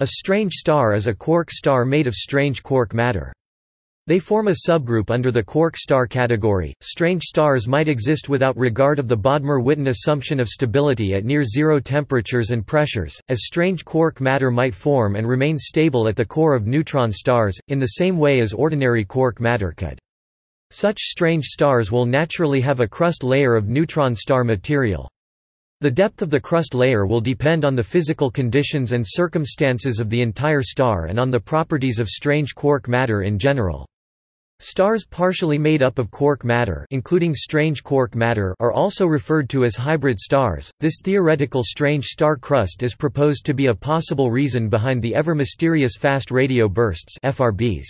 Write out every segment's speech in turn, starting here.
A strange star is a quark star made of strange quark matter. They form a subgroup under the quark star category. Strange stars might exist without regard of the Bodmer-Witten assumption of stability at near zero temperatures and pressures, as strange quark matter might form and remain stable at the core of neutron stars, in the same way as ordinary quark matter could. Such strange stars will naturally have a crust layer of neutron star material. The depth of the crust layer will depend on the physical conditions and circumstances of the entire star and on the properties of strange quark matter in general. Stars partially made up of quark matter, including strange quark matter, are also referred to as hybrid stars. This theoretical strange star crust is proposed to be a possible reason behind the ever mysterious fast radio bursts (FRBs).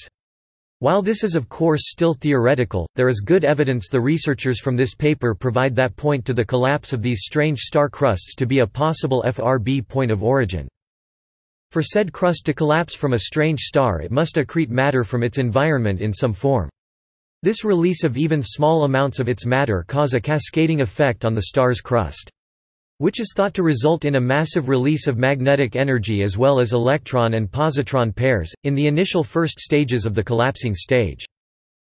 While this is of course still theoretical, there is good evidence the researchers from this paper provide that point to the collapse of these strange star crusts to be a possible FRB point of origin. For said crust to collapse from a strange star it must accrete matter from its environment in some form. This release of even small amounts of its matter cause a cascading effect on the star's crust. Which is thought to result in a massive release of magnetic energy as well as electron and positron pairs, in the initial first stages of the collapsing stage.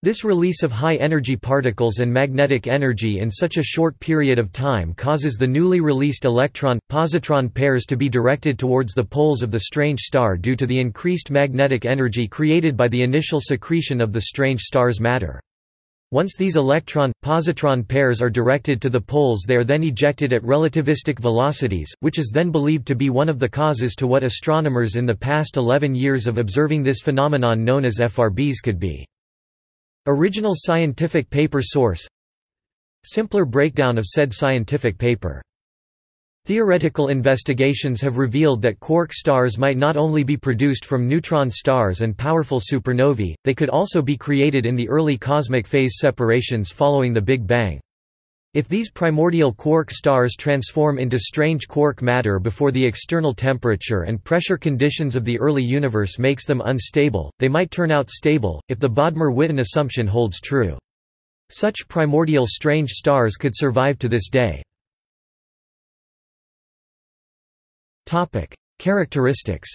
This release of high-energy particles and magnetic energy in such a short period of time causes the newly released electron-positron pairs to be directed towards the poles of the strange star due to the increased magnetic energy created by the initial secretion of the strange star's matter. Once these electron-positron pairs are directed to the poles they are then ejected at relativistic velocities, which is then believed to be one of the causes to what astronomers in the past 11 years of observing this phenomenon known as FRBs could be. Original scientific paper source Simpler breakdown of said scientific paper Theoretical investigations have revealed that quark stars might not only be produced from neutron stars and powerful supernovae, they could also be created in the early cosmic phase separations following the Big Bang. If these primordial quark stars transform into strange quark matter before the external temperature and pressure conditions of the early universe makes them unstable, they might turn out stable, if the Bodmer-Witten assumption holds true. Such primordial strange stars could survive to this day. Characteristics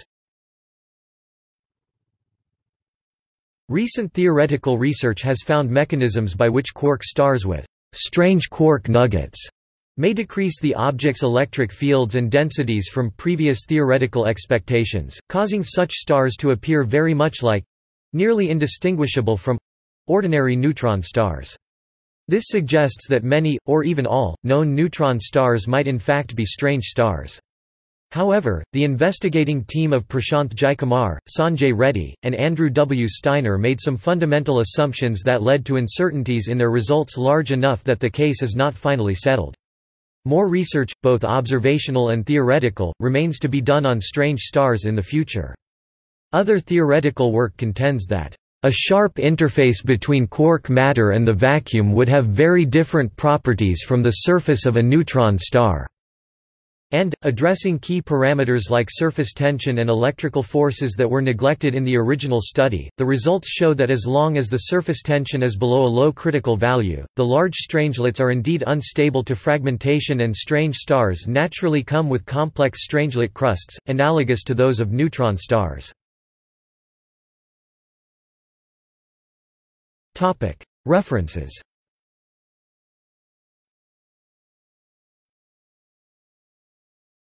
Recent theoretical research has found mechanisms by which quark stars with strange quark nuggets may decrease the object's electric fields and densities from previous theoretical expectations, causing such stars to appear very much like—nearly indistinguishable from—ordinary neutron stars. This suggests that many, or even all, known neutron stars might in fact be strange stars. However, the investigating team of Prashanth Jaikumar, Sanjay Reddy, and Andrew W. Steiner made some fundamental assumptions that led to uncertainties in their results large enough that the case is not finally settled. More research, both observational and theoretical, remains to be done on strange stars in the future. Other theoretical work contends that a sharp interface between quark matter and the vacuum would have very different properties from the surface of a neutron star and, addressing key parameters like surface tension and electrical forces that were neglected in the original study, the results show that as long as the surface tension is below a low critical value, the large strangelets are indeed unstable to fragmentation and strange stars naturally come with complex strangelet crusts, analogous to those of neutron stars. References